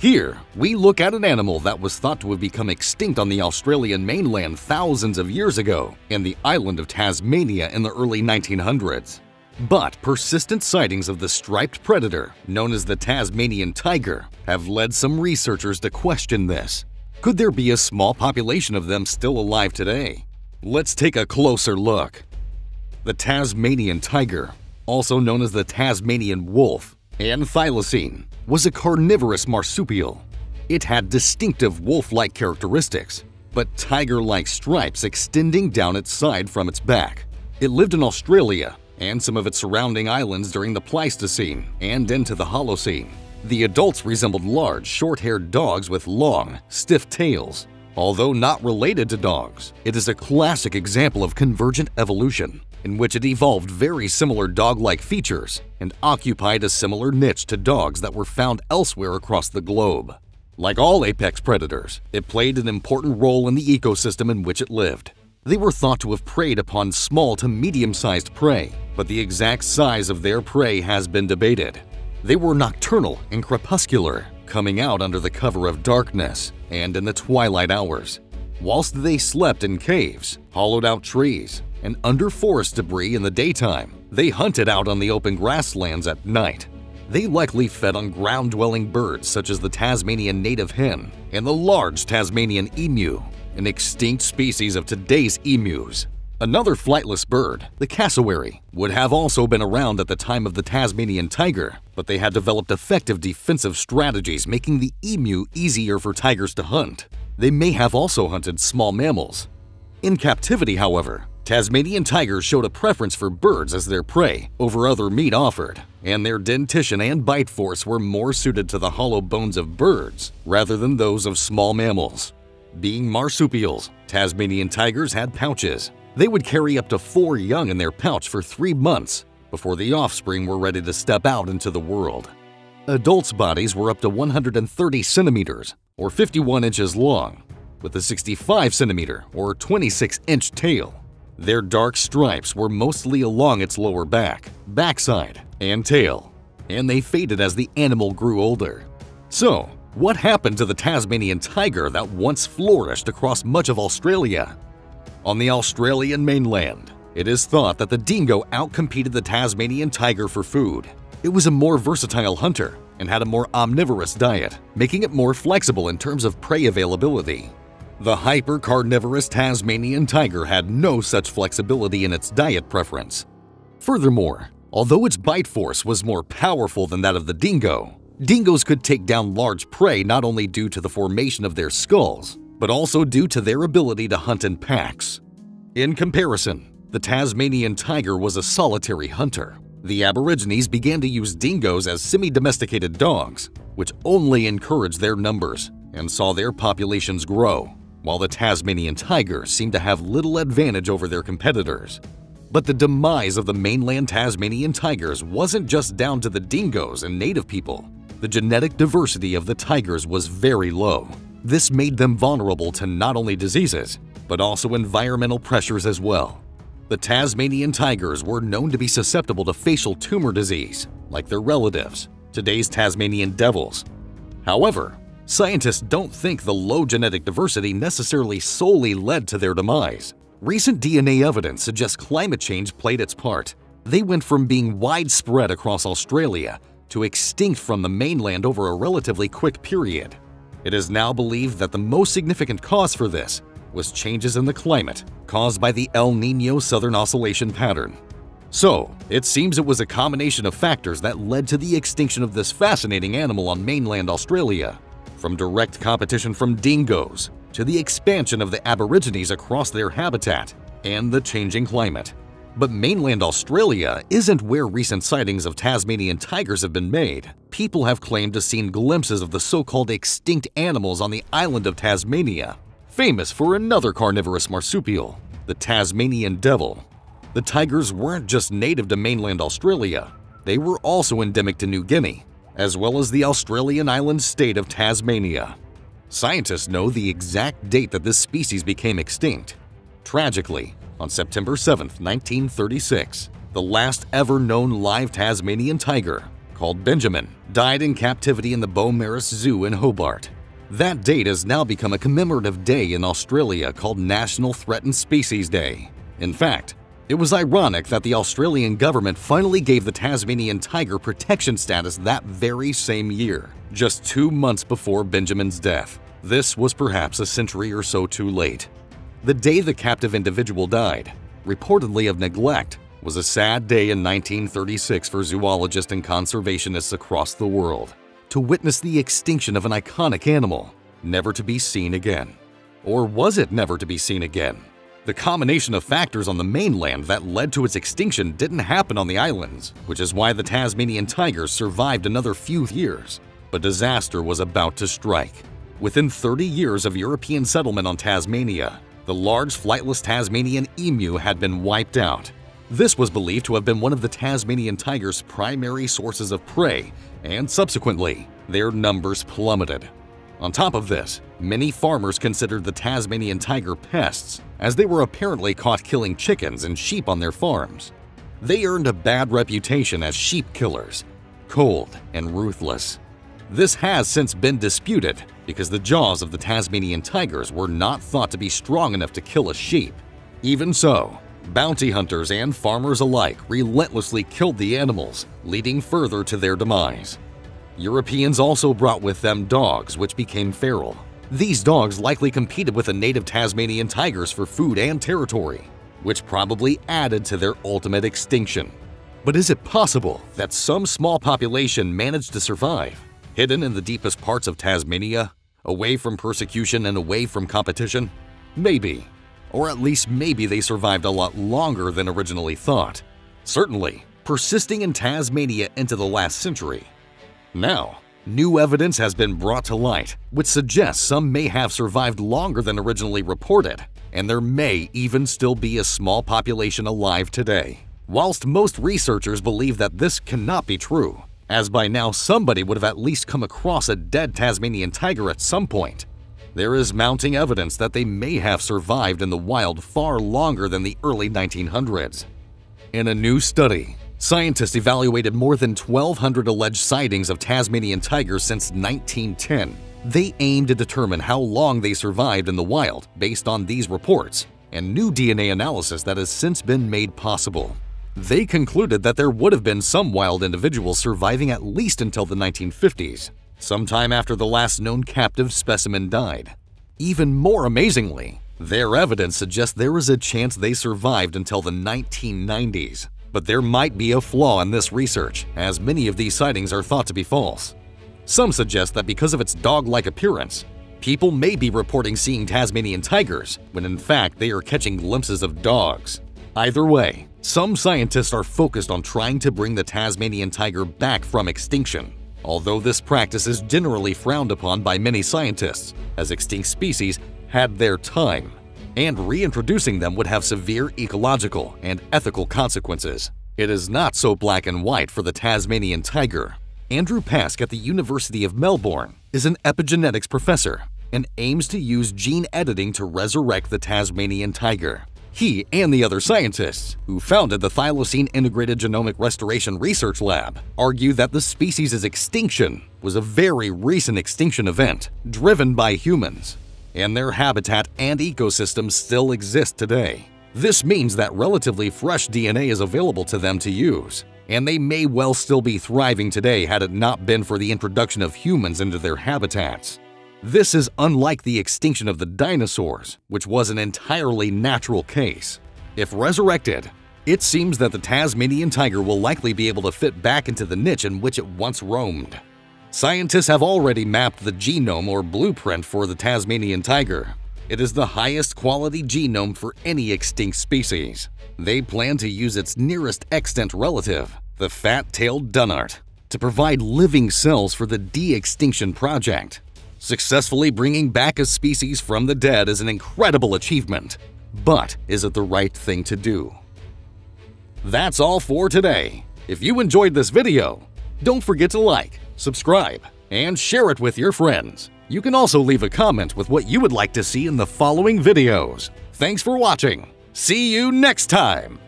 Here, we look at an animal that was thought to have become extinct on the Australian mainland thousands of years ago in the island of Tasmania in the early 1900s. But persistent sightings of the striped predator, known as the Tasmanian tiger, have led some researchers to question this. Could there be a small population of them still alive today? Let's take a closer look. The Tasmanian tiger, also known as the Tasmanian wolf, and thylacine, was a carnivorous marsupial. It had distinctive wolf-like characteristics, but tiger-like stripes extending down its side from its back. It lived in Australia and some of its surrounding islands during the Pleistocene and into the Holocene. The adults resembled large, short-haired dogs with long, stiff tails. Although not related to dogs, it is a classic example of convergent evolution, in which it evolved very similar dog-like features and occupied a similar niche to dogs that were found elsewhere across the globe. Like all apex predators, it played an important role in the ecosystem in which it lived. They were thought to have preyed upon small to medium-sized prey, but the exact size of their prey has been debated. They were nocturnal and crepuscular, coming out under the cover of darkness and in the twilight hours. Whilst they slept in caves, hollowed out trees, and under forest debris in the daytime, they hunted out on the open grasslands at night. They likely fed on ground-dwelling birds such as the Tasmanian native hen and the large Tasmanian emu, an extinct species of today's emus. Another flightless bird, the cassowary, would have also been around at the time of the Tasmanian tiger, but they had developed effective defensive strategies making the emu easier for tigers to hunt. They may have also hunted small mammals. In captivity, however, Tasmanian tigers showed a preference for birds as their prey over other meat offered, and their dentition and bite force were more suited to the hollow bones of birds rather than those of small mammals. Being marsupials, Tasmanian tigers had pouches. They would carry up to four young in their pouch for three months before the offspring were ready to step out into the world. Adults' bodies were up to 130 centimeters, or 51 inches long, with a 65 centimeter or 26 inch tail. Their dark stripes were mostly along its lower back, backside, and tail, and they faded as the animal grew older. So, what happened to the Tasmanian tiger that once flourished across much of Australia? On the Australian mainland, it is thought that the dingo outcompeted the Tasmanian tiger for food. It was a more versatile hunter and had a more omnivorous diet, making it more flexible in terms of prey availability. The hyper-carnivorous Tasmanian tiger had no such flexibility in its diet preference. Furthermore, although its bite force was more powerful than that of the dingo, dingoes could take down large prey not only due to the formation of their skulls, but also due to their ability to hunt in packs. In comparison, the Tasmanian tiger was a solitary hunter. The Aborigines began to use dingoes as semi-domesticated dogs, which only encouraged their numbers and saw their populations grow, while the Tasmanian tiger seemed to have little advantage over their competitors. But the demise of the mainland Tasmanian tigers wasn't just down to the dingoes and native people. The genetic diversity of the tigers was very low. This made them vulnerable to not only diseases, but also environmental pressures as well. The Tasmanian tigers were known to be susceptible to facial tumor disease, like their relatives, today's Tasmanian devils. However, scientists don't think the low genetic diversity necessarily solely led to their demise. Recent DNA evidence suggests climate change played its part. They went from being widespread across Australia to extinct from the mainland over a relatively quick period. It is now believed that the most significant cause for this was changes in the climate caused by the El Nino Southern Oscillation pattern. So, it seems it was a combination of factors that led to the extinction of this fascinating animal on mainland Australia. From direct competition from dingoes, to the expansion of the Aborigines across their habitat, and the changing climate. But mainland Australia isn't where recent sightings of Tasmanian tigers have been made. People have claimed to seen glimpses of the so-called extinct animals on the island of Tasmania, famous for another carnivorous marsupial, the Tasmanian devil. The tigers weren't just native to mainland Australia, they were also endemic to New Guinea, as well as the Australian island state of Tasmania. Scientists know the exact date that this species became extinct. Tragically, on September 7, 1936, the last ever known live Tasmanian tiger, called Benjamin, died in captivity in the Beaumaris Zoo in Hobart. That date has now become a commemorative day in Australia called National Threatened Species Day. In fact, it was ironic that the Australian government finally gave the Tasmanian tiger protection status that very same year, just two months before Benjamin's death. This was perhaps a century or so too late. The day the captive individual died, reportedly of neglect, was a sad day in 1936 for zoologists and conservationists across the world to witness the extinction of an iconic animal, never to be seen again. Or was it never to be seen again? The combination of factors on the mainland that led to its extinction didn't happen on the islands, which is why the Tasmanian tigers survived another few years. But disaster was about to strike. Within 30 years of European settlement on Tasmania, the large flightless Tasmanian emu had been wiped out. This was believed to have been one of the Tasmanian tiger's primary sources of prey, and subsequently, their numbers plummeted. On top of this, many farmers considered the Tasmanian tiger pests, as they were apparently caught killing chickens and sheep on their farms. They earned a bad reputation as sheep killers, cold and ruthless. This has since been disputed because the jaws of the Tasmanian tigers were not thought to be strong enough to kill a sheep. Even so, bounty hunters and farmers alike relentlessly killed the animals, leading further to their demise. Europeans also brought with them dogs, which became feral. These dogs likely competed with the native Tasmanian tigers for food and territory, which probably added to their ultimate extinction. But is it possible that some small population managed to survive, hidden in the deepest parts of Tasmania, away from persecution and away from competition? Maybe. Or at least maybe they survived a lot longer than originally thought. Certainly, persisting in Tasmania into the last century, now, new evidence has been brought to light, which suggests some may have survived longer than originally reported, and there may even still be a small population alive today. Whilst most researchers believe that this cannot be true, as by now somebody would have at least come across a dead Tasmanian tiger at some point, there is mounting evidence that they may have survived in the wild far longer than the early 1900s. In a new study, Scientists evaluated more than 1,200 alleged sightings of Tasmanian tigers since 1910. They aimed to determine how long they survived in the wild based on these reports and new DNA analysis that has since been made possible. They concluded that there would have been some wild individuals surviving at least until the 1950s, sometime after the last known captive specimen died. Even more amazingly, their evidence suggests there is a chance they survived until the 1990s. But there might be a flaw in this research, as many of these sightings are thought to be false. Some suggest that because of its dog-like appearance, people may be reporting seeing Tasmanian tigers, when in fact they are catching glimpses of dogs. Either way, some scientists are focused on trying to bring the Tasmanian tiger back from extinction. Although this practice is generally frowned upon by many scientists, as extinct species had their time and reintroducing them would have severe ecological and ethical consequences. It is not so black and white for the Tasmanian tiger. Andrew Pask at the University of Melbourne is an epigenetics professor and aims to use gene editing to resurrect the Tasmanian tiger. He and the other scientists, who founded the Thylacine Integrated Genomic Restoration Research Lab, argue that the species' extinction was a very recent extinction event driven by humans and their habitat and ecosystem still exist today. This means that relatively fresh DNA is available to them to use, and they may well still be thriving today had it not been for the introduction of humans into their habitats. This is unlike the extinction of the dinosaurs, which was an entirely natural case. If resurrected, it seems that the Tasmanian tiger will likely be able to fit back into the niche in which it once roamed. Scientists have already mapped the genome or blueprint for the Tasmanian tiger. It is the highest quality genome for any extinct species. They plan to use its nearest extant relative, the fat-tailed dunnart, to provide living cells for the de-extinction project. Successfully bringing back a species from the dead is an incredible achievement, but is it the right thing to do? That's all for today. If you enjoyed this video, don't forget to like, subscribe, and share it with your friends. You can also leave a comment with what you would like to see in the following videos. Thanks for watching. See you next time!